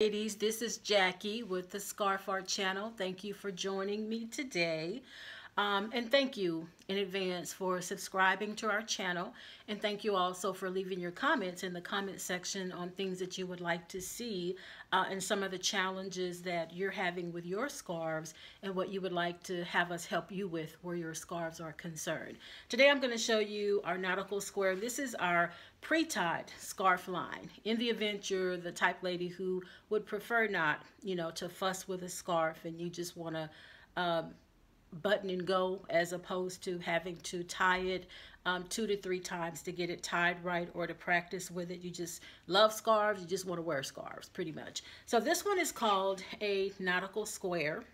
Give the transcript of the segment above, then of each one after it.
Ladies, this is Jackie with the Scarf Art channel. Thank you for joining me today. Um, and thank you in advance for subscribing to our channel. And thank you also for leaving your comments in the comment section on things that you would like to see uh, and some of the challenges that you're having with your scarves and what you would like to have us help you with where your scarves are concerned. Today I'm going to show you our nautical square. This is our pre-tied scarf line. In the event you're the type lady who would prefer not, you know, to fuss with a scarf and you just want to um, button and go as opposed to having to tie it um, two to three times to get it tied right or to practice with it. You just love scarves. You just want to wear scarves pretty much. So this one is called a nautical square.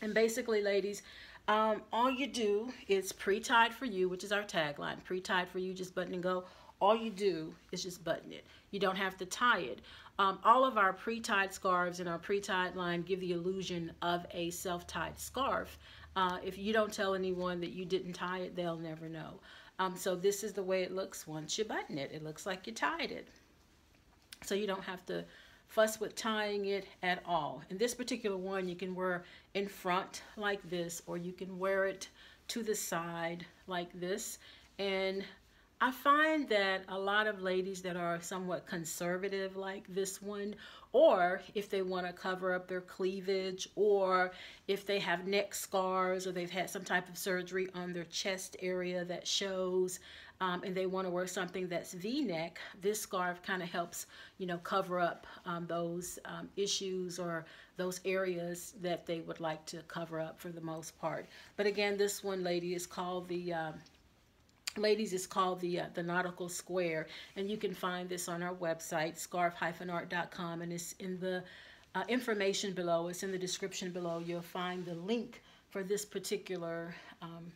And basically, ladies, um, all you do is pre-tied for you, which is our tagline. Pre-tied for you, just button and go. All you do is just button it. You don't have to tie it. Um, all of our pre-tied scarves and our pre-tied line give the illusion of a self-tied scarf. Uh, if you don't tell anyone that you didn't tie it, they'll never know. Um, so this is the way it looks once you button it. It looks like you tied it. So you don't have to fuss with tying it at all. In this particular one, you can wear in front like this, or you can wear it to the side like this. And I find that a lot of ladies that are somewhat conservative like this one, or if they want to cover up their cleavage, or if they have neck scars, or they've had some type of surgery on their chest area that shows, um, and they want to wear something that's v-neck, this scarf kind of helps, you know, cover up um, those um, issues or those areas that they would like to cover up for the most part. But again, this one lady is called the um, ladies is called the uh, the nautical square and you can find this on our website scarf-art.com and it's in the uh, information below. It's in the description below. You'll find the link for this particular um,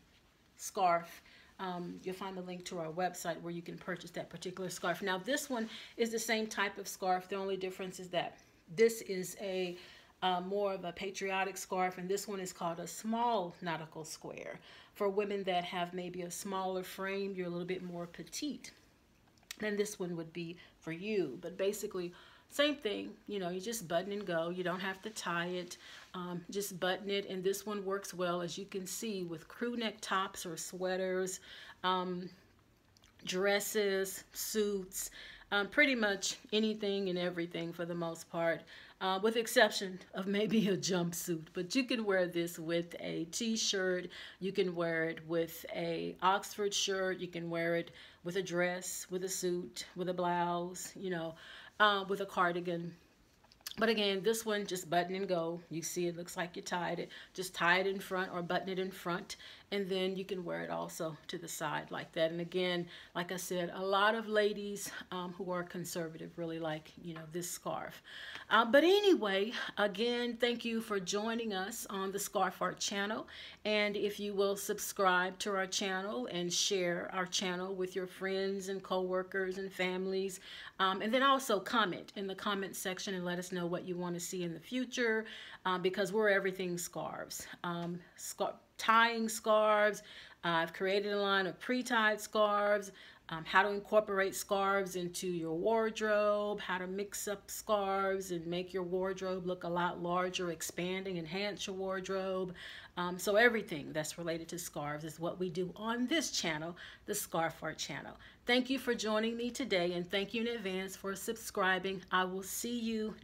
scarf. Um, you'll find the link to our website where you can purchase that particular scarf. Now this one is the same type of scarf. The only difference is that this is a uh, more of a patriotic scarf, and this one is called a small nautical square. For women that have maybe a smaller frame, you're a little bit more petite, then this one would be for you. But basically, same thing, you know, you just button and go. You don't have to tie it, um, just button it. And this one works well, as you can see, with crew neck tops or sweaters, um, dresses, suits, um, pretty much anything and everything for the most part, uh, with the exception of maybe a jumpsuit. But you can wear this with a t-shirt. You can wear it with a Oxford shirt. You can wear it with a dress, with a suit, with a blouse, you know, uh, with a cardigan. But again, this one, just button and go. You see it looks like you tied it. Just tie it in front or button it in front. And then you can wear it also to the side like that. And again, like I said, a lot of ladies um, who are conservative really like, you know, this scarf. Uh, but anyway, again, thank you for joining us on the Scarf Art channel. And if you will subscribe to our channel and share our channel with your friends and coworkers and families. Um, and then also comment in the comment section and let us know what you want to see in the future um, because we're everything scarves. Um, scar tying scarves. Uh, I've created a line of pre-tied scarves, um, how to incorporate scarves into your wardrobe, how to mix up scarves and make your wardrobe look a lot larger, expanding, enhance your wardrobe. Um, so everything that's related to scarves is what we do on this channel, the Scarf Art channel. Thank you for joining me today and thank you in advance for subscribing. I will see you